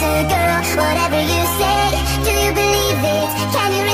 girl, whatever you say, do you believe it? Can you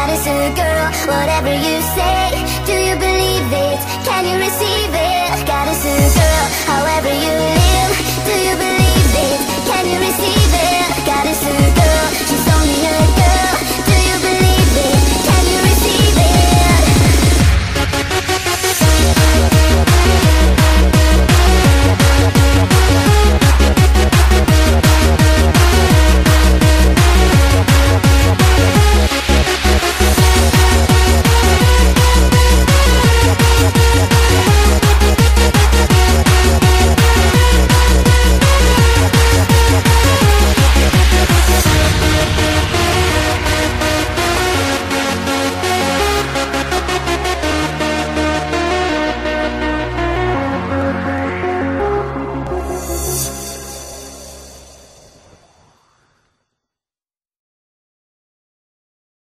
body's a girl, whatever you say Do you believe it? Can you receive it?